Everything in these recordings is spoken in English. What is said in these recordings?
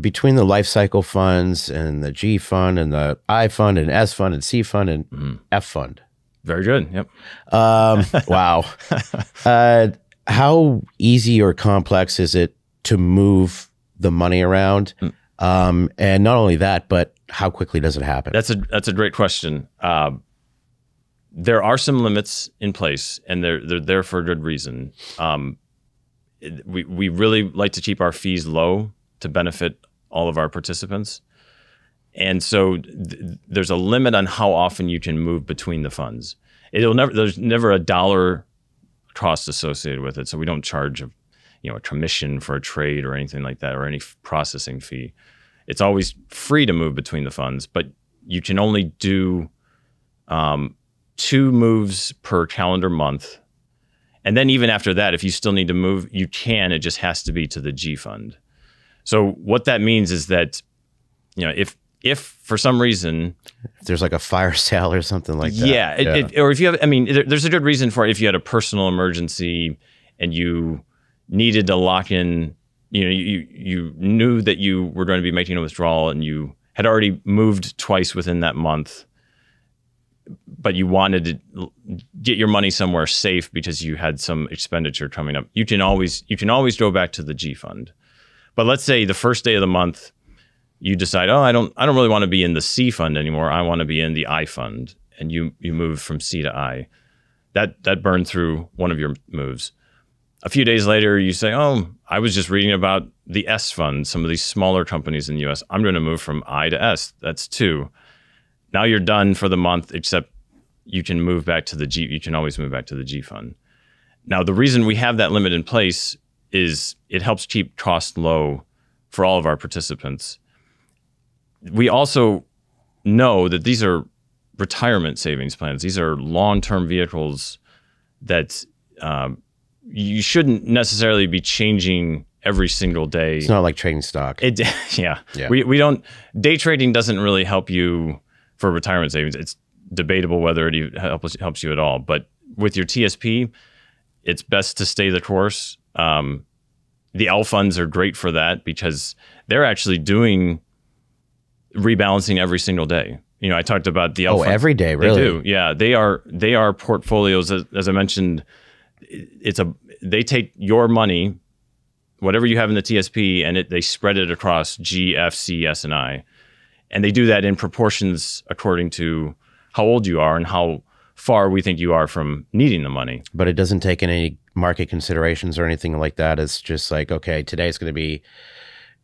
between the life cycle funds and the G fund and the I fund and S fund and C fund and Mhm. F fund. Very good. Yep. Um, wow. Uh, how easy or complex is it to move the money around? Mm. Um, and not only that, but how quickly does it happen? That's a that's a great question. Um, there are some limits in place, and they're they're there for a good reason. Um, we we really like to keep our fees low to benefit all of our participants, and so th- there's a limit on how often you can move between the funds. It'll never there's never a dollar cost associated with it, so we don't charge a you know a commission for a trade or anything like that, or any f- processing fee it's always free to move between the funds, but you can only do um, two moves per calendar month. And then even after that, if you still need to move, you can. It just has to be to the G fund. So what that means is that, you know, if if for some reason, if there's like a fire sale or something like that. yeah, it, It, or if you have, I mean, there, there's a good reason for it. If you had a personal emergency and you needed to lock in, you know, you you knew that you were going to be making a withdrawal and you had already moved twice within that month, but you wanted to get your money somewhere safe because you had some expenditure coming up. You can always you can always go back to the G fund. But let's say the first day of the month, you decide, oh, I don't, I don't really want to be in the C fund anymore. I want to be in the I fund, and you you move from C to I. That that burned through one of your moves. A few days later, you say, oh, I was just reading about the S fund, some of these smaller companies in the U.S. I'm going to move from I to S. That's two. Now you're done for the month, except you can move back to the G. You can always move back to the G fund. Now the reason we have that limit in place is it helps keep costs low for all of our participants we also know that these are retirement savings plans. These are long-term vehicles that um, you shouldn't necessarily be changing every single day. It's not like trading stock. It, yeah. Yeah. We, we don't, day trading doesn't really help you for retirement savings. It's debatable whether it helps, helps you at all. But with your TSP, it's best to stay the course. Um, the L funds are great for that because they're actually doing rebalancing every single day. You know, I talked about the L oh, funds. every day, They really? do. Yeah, they are. They are portfolios. As, as I mentioned, it's a. They take your money, whatever you have in the TSP, and it, they spread it across G, F, C, S, and I, and they do that in proportions according to how old you are and how far we think you are from needing the money. But it doesn't take any market considerations or anything like that. It's just like, okay, today it's going to be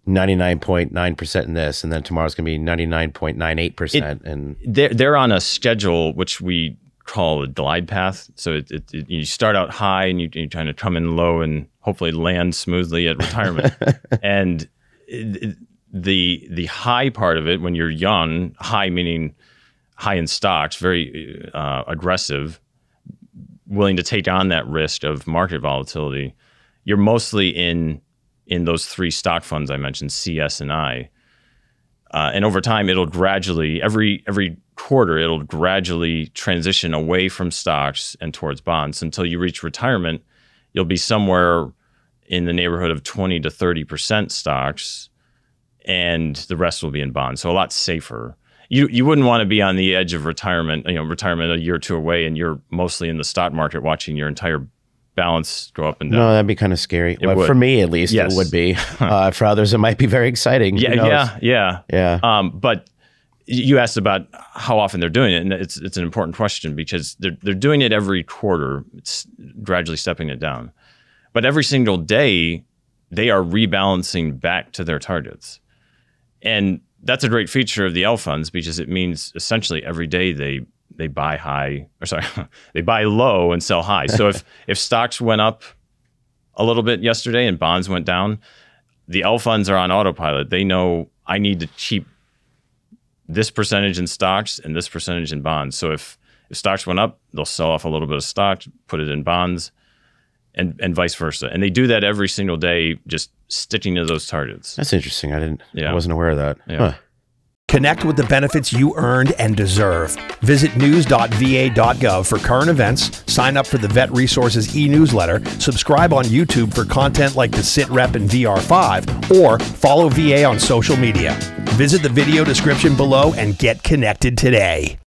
99.9% in this, and then tomorrow's going to be 99.98%. and they're they're on a schedule which we call a glide path. So it, it, it- you start out high and you, you're trying to come in low and hopefully land smoothly at retirement. and the the high part of it when you're young, high meaning high in stocks, very uh, aggressive, willing to take on that risk of market volatility. You're mostly in in those three stock funds I mentioned, CS and I. Uh, and over time, it'll gradually every every quarter it'll gradually transition away from stocks and towards bonds until you reach retirement. You'll be somewhere in the neighborhood of twenty to thirty percent stocks, and the rest will be in bonds. So a lot safer. You you wouldn't want to be on the edge of retirement. You know, retirement a year or two away, and you're mostly in the stock market watching your entire balance go up and down. no, that'd be kind of scary. Well, would. for me, at least, Yes. it would be. uh, for others, it might be very exciting. Yeah, yeah, yeah. Yeah. Um, but you asked about how often they're doing it, and it's it's an important question because they're they're doing it every quarter. It's gradually stepping it down, but every single day they are rebalancing back to their targets, and that's a great feature of the L funds because it means essentially every day they they buy high or sorry they buy low and sell high. So if if stocks went up a little bit yesterday and bonds went down, the L funds are on autopilot. They know I need to keep this percentage in stocks and this percentage in bonds. So if, if stocks went up, they'll sell off a little bit of stock, put it in bonds, and and vice versa. And they do that every single day, just sticking to those targets. That's interesting. I didn't, Yeah. I wasn't aware of that. Yeah. Huh. Connect with the benefits you earned and deserve. Visit news.va.gov for current events, sign up for the Vet Resources e newsletter, subscribe on YouTube for content like the SITREP and VR5, or follow VA on social media. Visit the video description below and get connected today.